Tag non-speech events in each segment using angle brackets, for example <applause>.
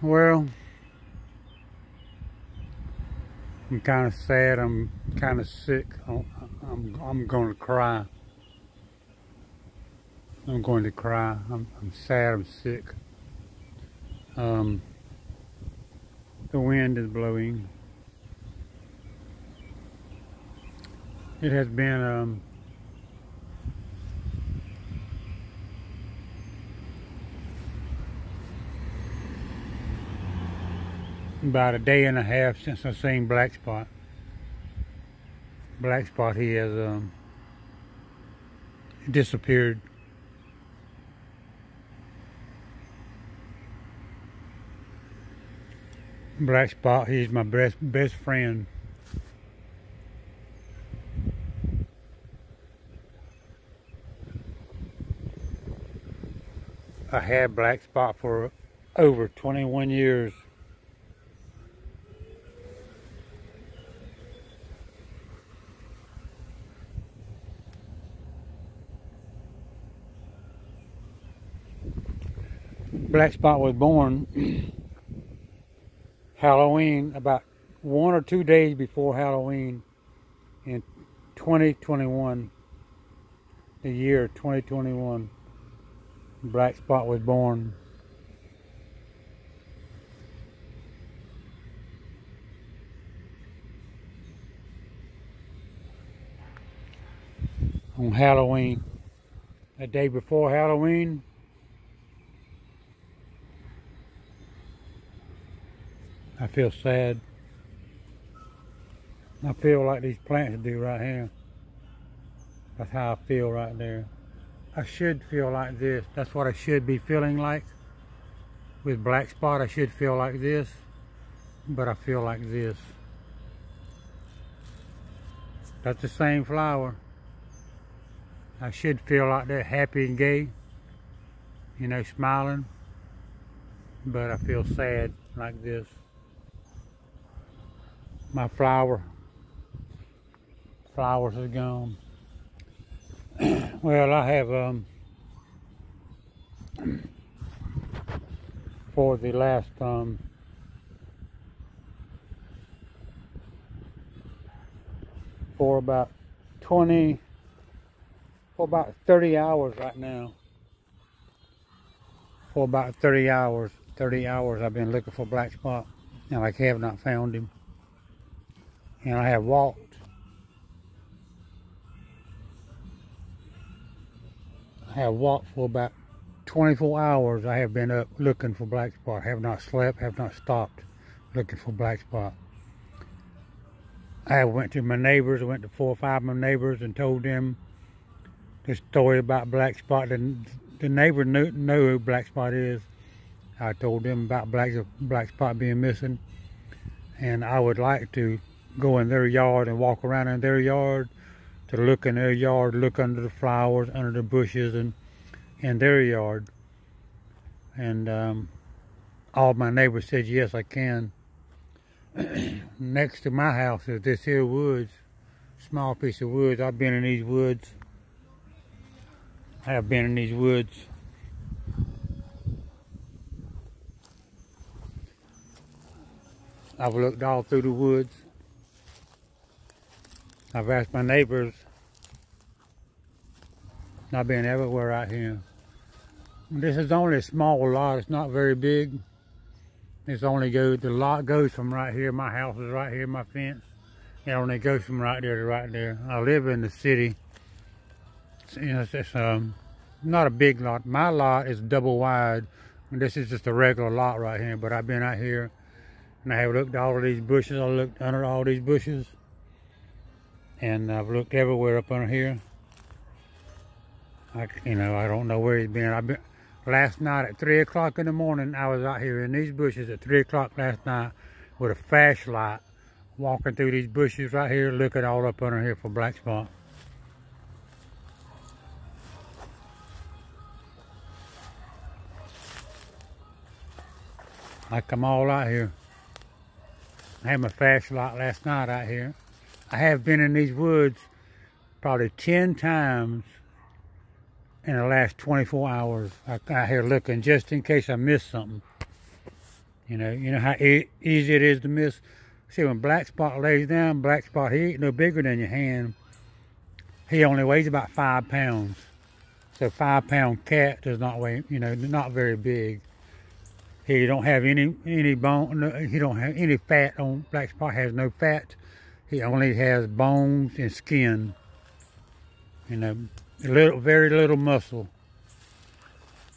Well, I'm kind of sad. I'm kind of sick. I'm, I'm, I'm going to cry. I'm going to cry. I'm, I'm sad. I'm sick. Um, the wind is blowing. It has been um, about a day and a half since I seen Black Spot. Black Spot, he has um, disappeared. Black Spot, he's my best best friend. I had Black Spot for over 21 years. Black Spot was born Halloween about one or two days before Halloween in 2021, the year 2021. Black Spot was born. On Halloween, the day before Halloween, I feel sad. I feel like these plants do right here. That's how I feel right there. I should feel like this. That's what I should be feeling like. With black spot, I should feel like this. But I feel like this. That's the same flower. I should feel like that happy and gay. You know, smiling. But I feel sad like this my flower flowers are gone. <clears throat> Well I have um for the last um for about 20 for about 30 hours right now. For about 30 hours 30 hours I've been looking for black spot and I have not found him and I have walked I have walked for about 24 hours. I have been up looking for black spot. Have not slept have not stopped looking for black spot. I went to my neighbors I went to four or five of my neighbors and told them the story about black spot. And the neighbor knew, know who black spot is. I told them about black black spot being missing. And I would like to go in their yard and walk around in their yard to look in their yard, look under the flowers, under the bushes and in their yard. And um, all my neighbors said, yes, I can. <clears throat> Next to my house is this here woods, small piece of woods. I've been in these woods. I have been in these woods. I've looked all through the woods. I've asked my neighbors. I've been everywhere out here. This is only a small lot. It's not very big. It's only goes, the lot goes from right here. My house is right here, my fence. It only goes from right there to right there. I live in the city. It's, it's, it's um, not a big lot. My lot is double wide. And this is just a regular lot right here. But I've been out here and I have looked at all of these bushes. I looked under all these bushes and I've looked everywhere up under here. I, you know, I don't know where he's been. I've been last night at three o'clock in the morning. I was out here in these bushes at three o'clock last night with a flashlight, walking through these bushes right here, looking all up under here for black spot. I come all out here. I had my flashlight last night out here. I have been in these woods probably 10 times in the last 24 hours. I got here looking just in case I missed something. You know, you know how e easy it is to miss. See, when Black Spot lays down, Black Spot, he ain't no bigger than your hand. He only weighs about five pounds. So five pound cat does not weigh, you know, not very big. He don't have any any bone. No, he don't have any fat on. Black Spot has no fat. He only has bones and skin. You know, little, very little muscle.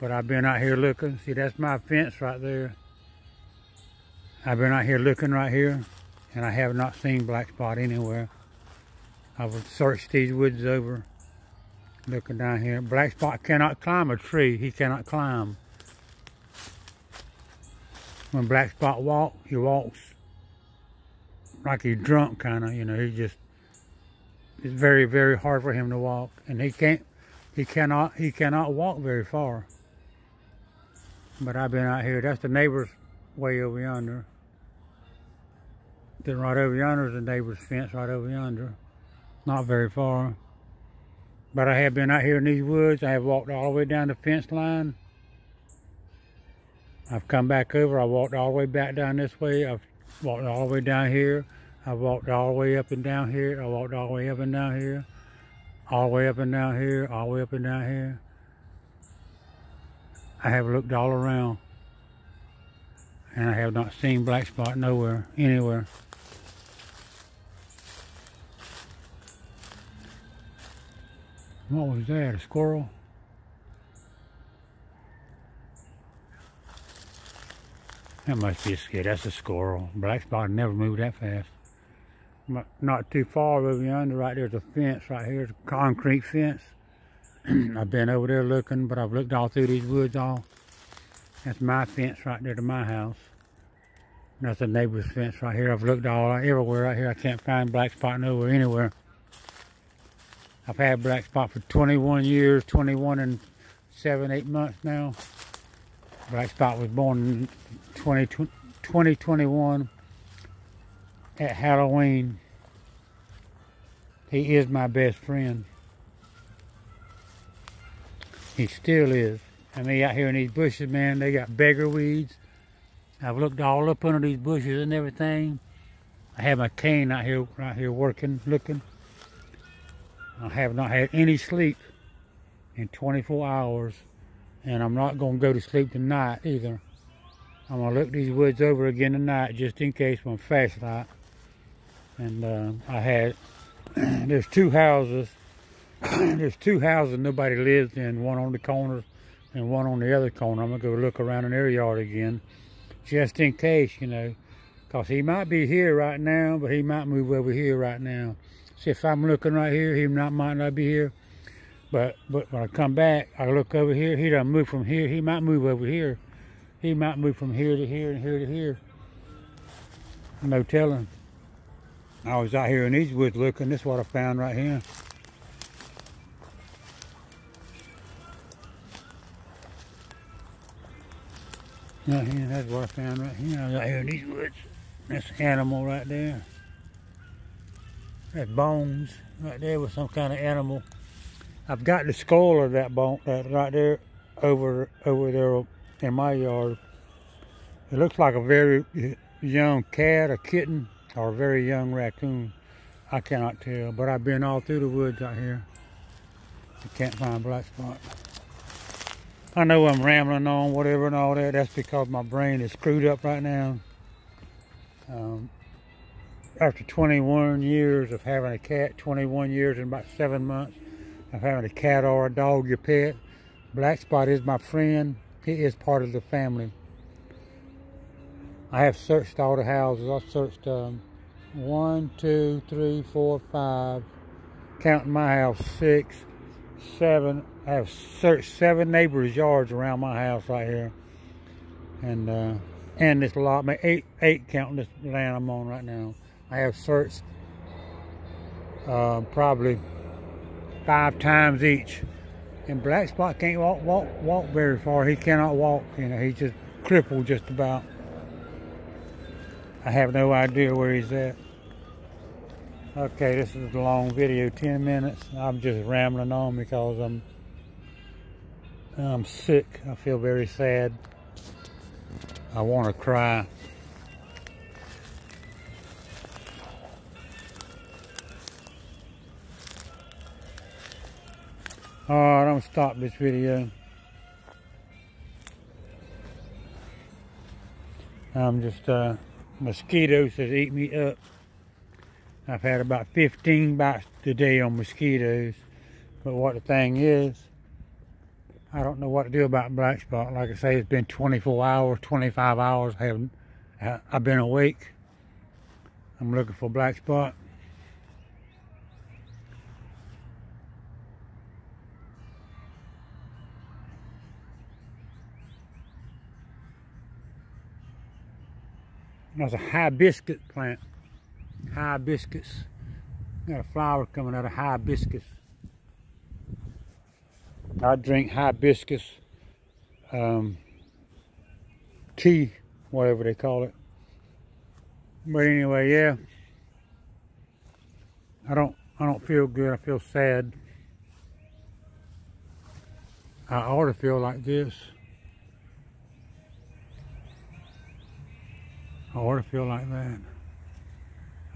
But I've been out here looking. See, that's my fence right there. I've been out here looking right here, and I have not seen black spot anywhere. I've searched these woods over, looking down here. Black spot cannot climb a tree. He cannot climb. When black spot walks, he walks like he's drunk, kind of. You know, he just it's very, very hard for him to walk, and he can't. He cannot. He cannot walk very far. But I've been out here. That's the neighbor's way over yonder. Then right over yonder is the neighbor's fence right over yonder. Not very far. But I have been out here in these woods. I have walked all the way down the fence line. I've come back over. I walked all the way back down this way. I've walked all the way down here. I walked all the way up and down here. I walked all the way up and down here. All the way up and down here. All the way up and down here. I have looked all around. And I have not seen black spot nowhere, anywhere. What was that? A squirrel? That must be a skid. That's a squirrel. Black spot never moved that fast. Not too far over yonder, right there's a fence right here. It's a concrete fence. <clears throat> I've been over there looking, but I've looked all through these woods all. That's my fence right there to my house. That's a neighbor's fence right here. I've looked all everywhere right here. I can't find black spot nowhere, anywhere. I've had black spot for 21 years, 21 and seven, eight months now. Black spot was born in 20, 2021 at Halloween. He is my best friend. He still is. I mean, out here in these bushes, man, they got beggar weeds. I've looked all up under these bushes and everything. I have my cane out here, right here working, looking. I have not had any sleep in 24 hours and I'm not going to go to sleep tonight either. I'm going to look these woods over again tonight just in case my flashlight. And uh, I had, <clears throat> there's two houses, <clears throat> there's two houses nobody lives in, one on the corner and one on the other corner. I'm going to go look around in their yard again just in case, you know, because he might be here right now, but he might move over here right now. See, if I'm looking right here, he not, might not be here. But but when I come back, I look over here. He doesn't move from here. He might move over here. He might move from here to here and here to here. No telling. I was out here in these woods looking. This is what I found right here. Right here, that's what I found right here. I was out here in these woods. This animal right there. That's bones right there with some kind of animal. I've got the skull of that bone that right there over over there in my yard. It looks like a very young cat, a kitten, or a very young raccoon. I cannot tell, but I've been all through the woods out here. I can't find a black spot. I know I'm rambling on, whatever and all that. That's because my brain is screwed up right now. Um, after 21 years of having a cat, 21 years and about seven months of having a cat or a dog, your pet, Black Spot is my friend. He is part of the family. I have searched all the houses. I've searched um, one, two, three, four, five, counting my house, six, seven. I have searched seven neighbors' yards around my house right here. And uh, and this lot, eight, eight counting this land I'm on right now. I have searched uh, probably five times each. And Black Spot can't walk, walk, walk very far. He cannot walk, you know, he's just crippled just about. I have no idea where he's at. Okay, this is a long video, 10 minutes. I'm just rambling on because I'm I'm sick. I feel very sad. I want to cry. Alright, I'm stop this video. I'm just, uh, mosquitoes has eat me up. I've had about 15 bites today on mosquitoes. But what the thing is, I don't know what to do about black spot. Like I say, it's been 24 hours, 25 hours. I haven't, I've been awake. I'm looking for black spot. That's a hibiscus plant. Hibiscus. Got a flower coming out of hibiscus. I drink hibiscus um, tea, whatever they call it. But anyway, yeah. I don't I don't feel good. I feel sad. I ought to feel like this. I ought to feel like that.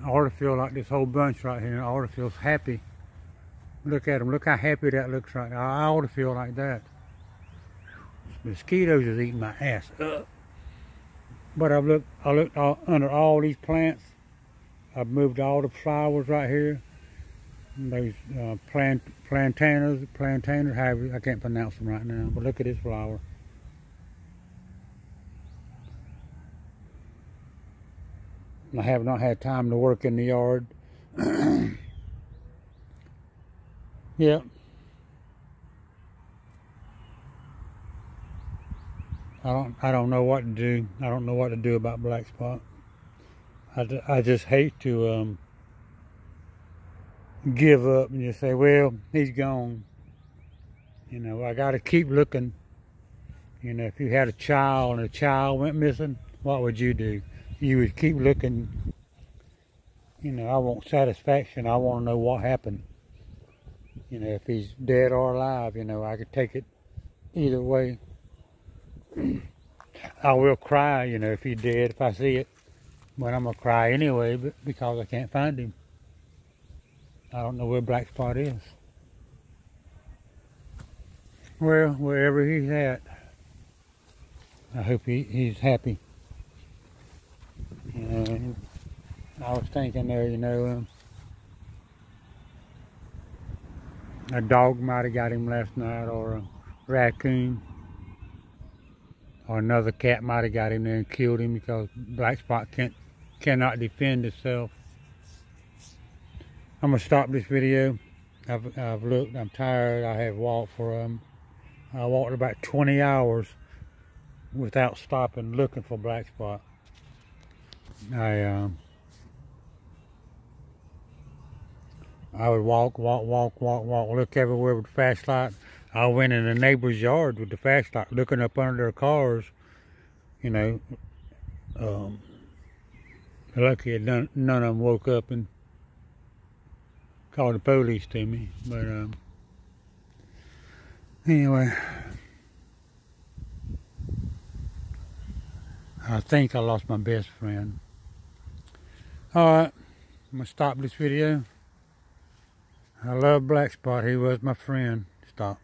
I ought to feel like this whole bunch right here. I ought to feel happy. Look at them. Look how happy that looks right now. I ought to feel like that. Mosquitoes is eating my ass up. But I've looked, I looked all, under all these plants. I've moved all the flowers right here. Those uh, plant, plantanas, plantanas, I can't pronounce them right now. But look at this flower. I have not had time to work in the yard. <clears throat> yeah. I don't I don't know what to do. I don't know what to do about black spot. I, I just hate to um, give up and just say, well, he's gone. You know, I got to keep looking. You know, if you had a child and a child went missing, what would you do? You would keep looking, you know, I want satisfaction. I want to know what happened. You know, if he's dead or alive, you know, I could take it either way. <clears throat> I will cry, you know, if he's dead, if I see it. But I'm going to cry anyway but because I can't find him. I don't know where Black Spot is. Well, wherever he's at, I hope he, he's happy. And I was thinking there, you know, um, a dog might have got him last night or a raccoon or another cat might have got him there and killed him because black spot can't cannot defend itself. I'm gonna stop this video. I've, I've looked, I'm tired, I have walked for um I walked about 20 hours without stopping looking for black spot. I um, I would walk, walk, walk, walk, walk, look everywhere with the flashlight. I went in the neighbor's yard with the flashlight, looking up under their cars. You know, um, lucky none, none of them woke up and called the police to me. But um, anyway. I think I lost my best friend. Alright, I'm going to stop this video. I love Black Spot. He was my friend. Stop.